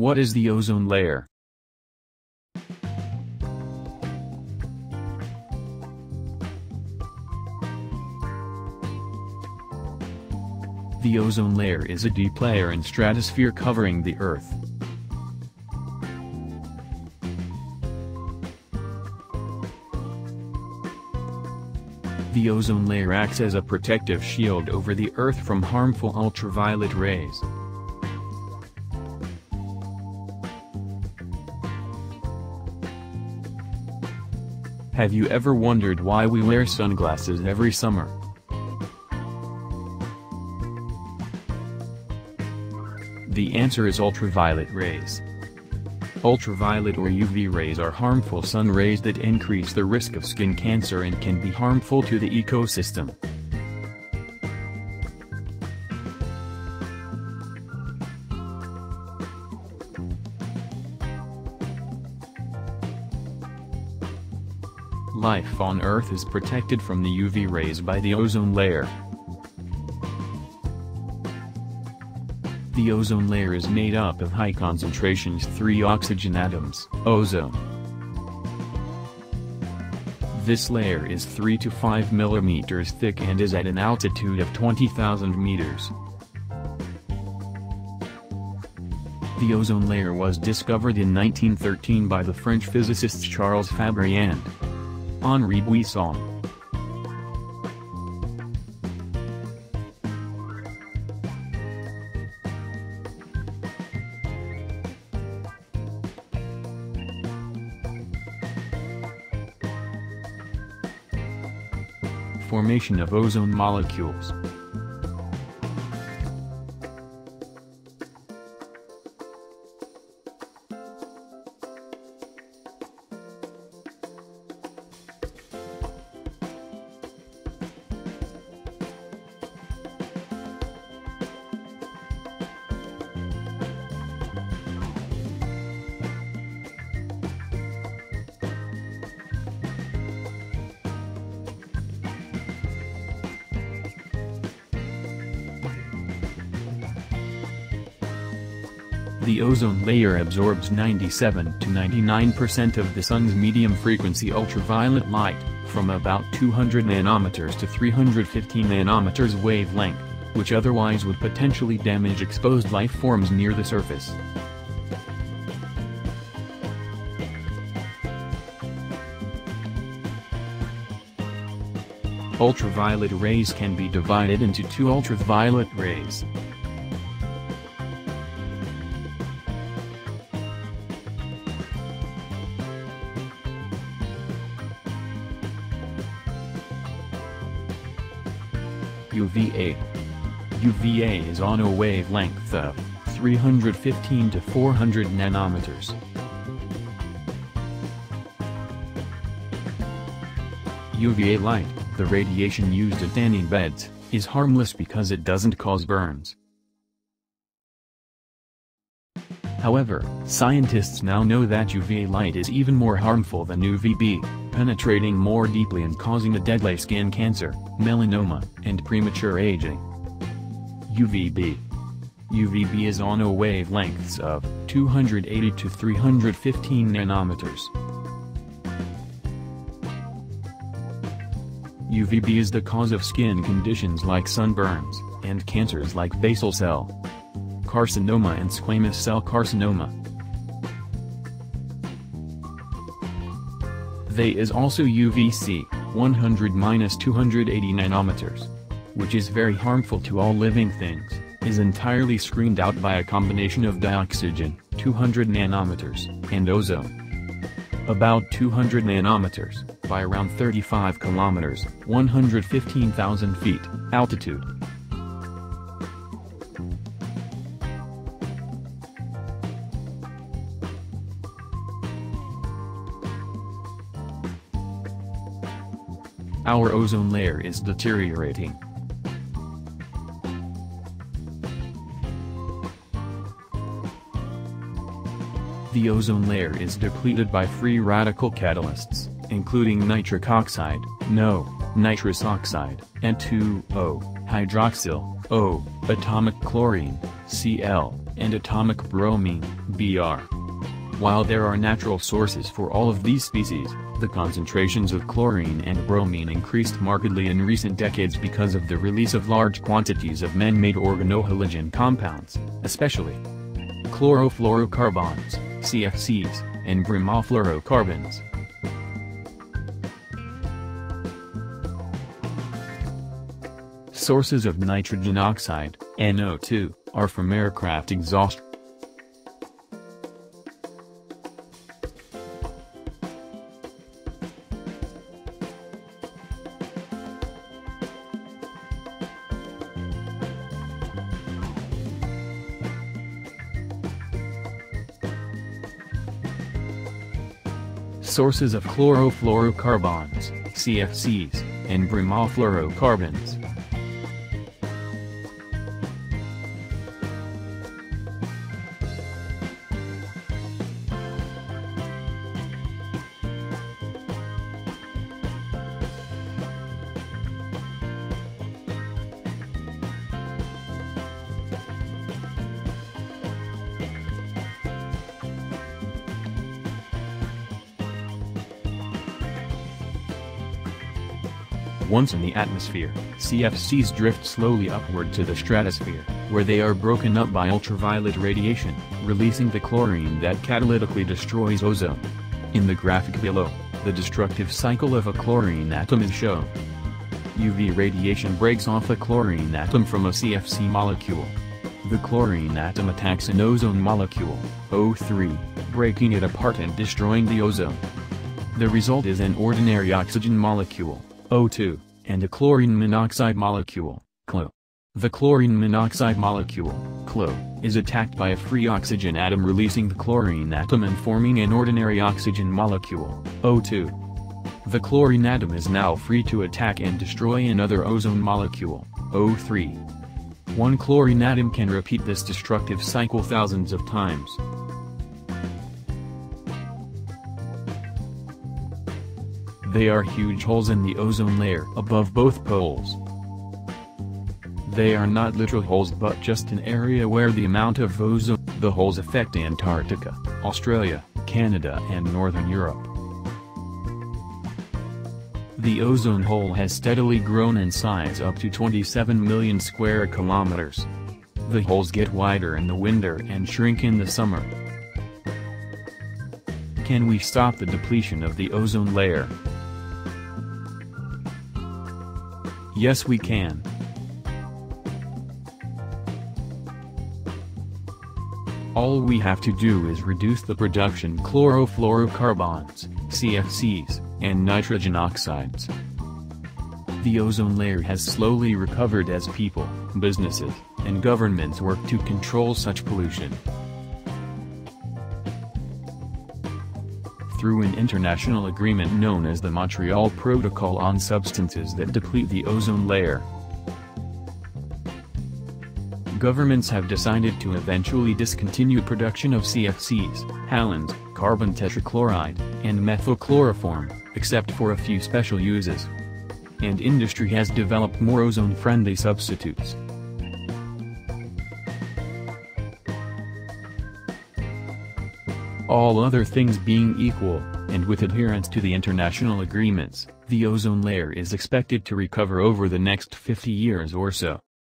What is the ozone layer? The ozone layer is a deep layer in stratosphere covering the Earth. The ozone layer acts as a protective shield over the Earth from harmful ultraviolet rays. Have you ever wondered why we wear sunglasses every summer? The answer is ultraviolet rays. Ultraviolet or UV rays are harmful sun rays that increase the risk of skin cancer and can be harmful to the ecosystem. Life on Earth is protected from the UV rays by the ozone layer. The ozone layer is made up of high concentrations 3 oxygen atoms, ozone. This layer is 3 to 5 millimeters thick and is at an altitude of 20,000 meters. The ozone layer was discovered in 1913 by the French physicists Charles Fabry and Henri Buisson. Formation of ozone molecules. The ozone layer absorbs 97 to 99% of the sun's medium-frequency ultraviolet light, from about 200 nanometers to 350 nanometers wavelength, which otherwise would potentially damage exposed life forms near the surface. Ultraviolet rays can be divided into two ultraviolet rays. UVA. UVA is on a wavelength of 315 to 400 nanometers. UVA light, the radiation used at tanning beds, is harmless because it doesn't cause burns. However, scientists now know that UVA light is even more harmful than UVB, penetrating more deeply and causing a deadly skin cancer, melanoma, and premature aging. UVB UVB is on a wavelengths of 280 to 315 nanometers. UVB is the cause of skin conditions like sunburns, and cancers like basal cell carcinoma and squamous cell carcinoma. They is also UVC, 100-280 nanometers, which is very harmful to all living things, is entirely screened out by a combination of dioxygen, 200 nanometers, and ozone. About 200 nanometers, by around 35 kilometers, 115,000 feet, altitude. Our ozone layer is deteriorating. The ozone layer is depleted by free radical catalysts, including nitric oxide, NO, nitrous oxide, N2O, hydroxyl, O, atomic chlorine, Cl, and atomic bromine, Br. While there are natural sources for all of these species, the concentrations of chlorine and bromine increased markedly in recent decades because of the release of large quantities of man-made organohalogen compounds, especially chlorofluorocarbons, CFCs, and bromofluorocarbons. Sources of nitrogen oxide, NO2, are from aircraft exhaust. Sources of chlorofluorocarbons, CFCs, and bromofluorocarbons. Once in the atmosphere, CFCs drift slowly upward to the stratosphere, where they are broken up by ultraviolet radiation, releasing the chlorine that catalytically destroys ozone. In the graphic below, the destructive cycle of a chlorine atom is shown. UV radiation breaks off a chlorine atom from a CFC molecule. The chlorine atom attacks an ozone molecule, O3, breaking it apart and destroying the ozone. The result is an ordinary oxygen molecule, O2, and a chlorine monoxide molecule, ClO. The chlorine monoxide molecule, ClO, is attacked by a free oxygen atom releasing the chlorine atom and forming an ordinary oxygen molecule, O2. The chlorine atom is now free to attack and destroy another ozone molecule, O3. One chlorine atom can repeat this destructive cycle thousands of times. They are huge holes in the ozone layer above both poles. They are not literal holes but just an area where the amount of ozone, the holes affect Antarctica, Australia, Canada and Northern Europe. The ozone hole has steadily grown in size up to 27 million square kilometers. The holes get wider in the winter and shrink in the summer. Can we stop the depletion of the ozone layer? Yes we can. All we have to do is reduce the production chlorofluorocarbons, CFCs, and nitrogen oxides. The ozone layer has slowly recovered as people, businesses, and governments work to control such pollution. Through an international agreement known as the Montreal Protocol on Substances that Deplete the Ozone Layer. Governments have decided to eventually discontinue production of CFCs, halons, carbon tetrachloride, and methylchloroform, except for a few special uses. And industry has developed more ozone-friendly substitutes. All other things being equal, and with adherence to the international agreements, the ozone layer is expected to recover over the next 50 years or so.